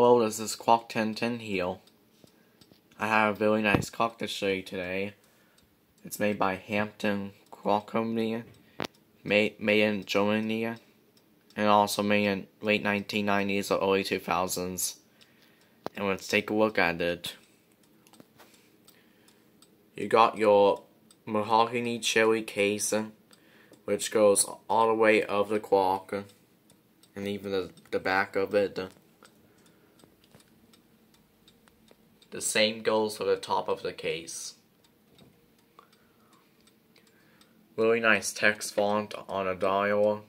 Hello, this is Clock 1010 here. I have a really nice clock to show you today. It's made by Hampton Clock Company, made, made in Germany, and also made in late 1990s or early 2000s. And let's take a look at it. You got your mahogany cherry case, which goes all the way up the clock, and even the, the back of it. The same goes for the top of the case. Really nice text font on a dial.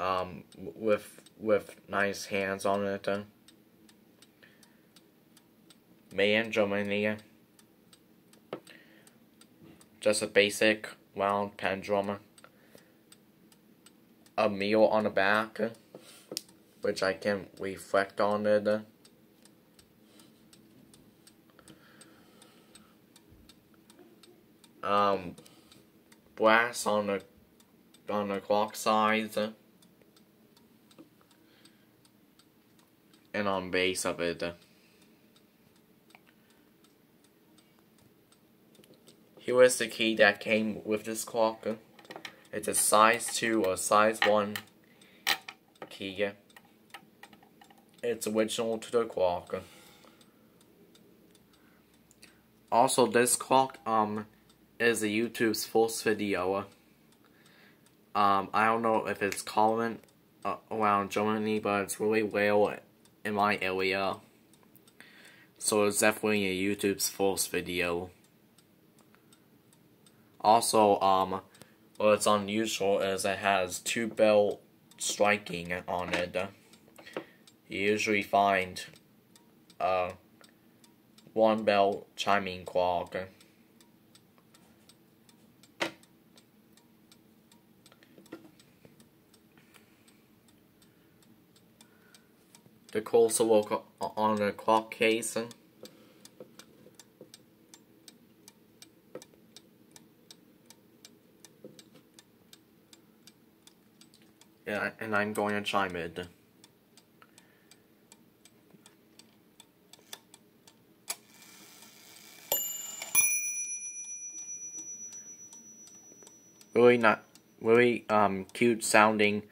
Um, with with nice hands on it. Made in Germany. Just a basic round pendulum. A meal on the back, which I can reflect on it. Um, brass on the on the clock sides and on base of it. Here is the key that came with this clock. It's a size 2 or size 1 key. It's original to the clock. Also, this clock, um, is a YouTube's first video. Um, I don't know if it's common uh, around Germany, but it's really rare in my area. So it's definitely a YouTube's first video. Also, um, what's unusual is it has two bell striking on it. You usually find, uh, one bell chiming clock. The closer look on the clock casing. Yeah, and I'm going to chime it. Really not, really um cute sounding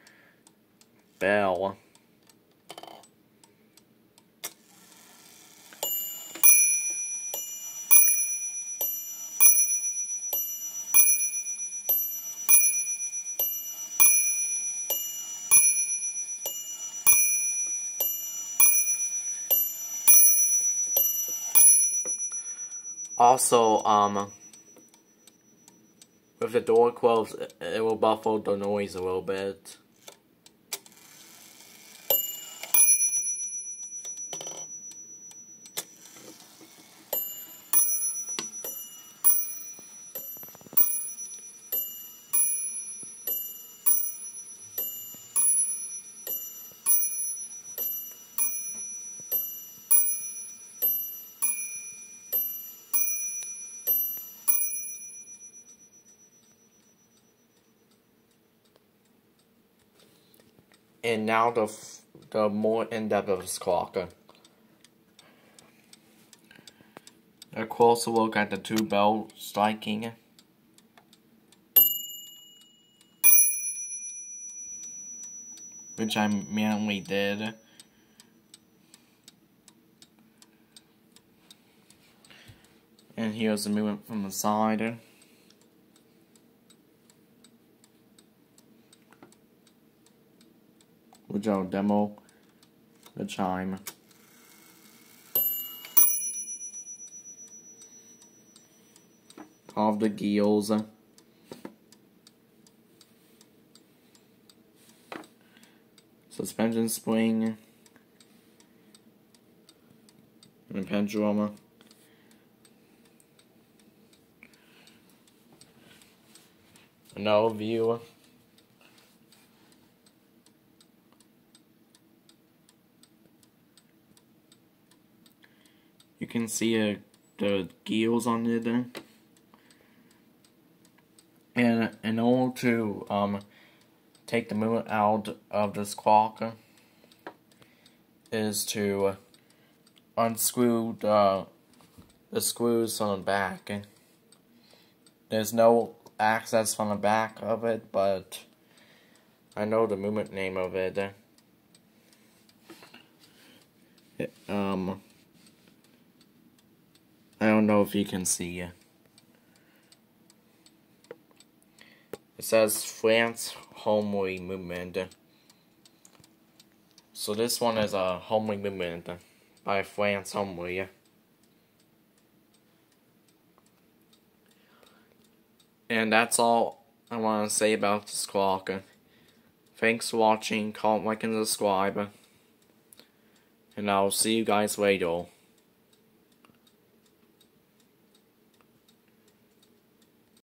bell. Also, um, with the door closed, it will buffle the noise a little bit. And now the the more in-depth of this clock. A closer look at the two bell striking. Which I manually did. And here's the movement from the side. Which I'll demo the chime. Of the gears. Suspension spring. And pendulum. Another view. You can see uh, the gears on it. And in order to um, take the movement out of this clock, is to unscrew the, the screws on the back. There's no access on the back of it, but I know the movement name of it. it um, I don't know if you can see. It It says Franz Hermle Movement. So this one is a Hermle movement by Franz Hermle. And that's all I want to say about this squawk. Thanks for watching, comment, like, and subscribe. And I'll see you guys later.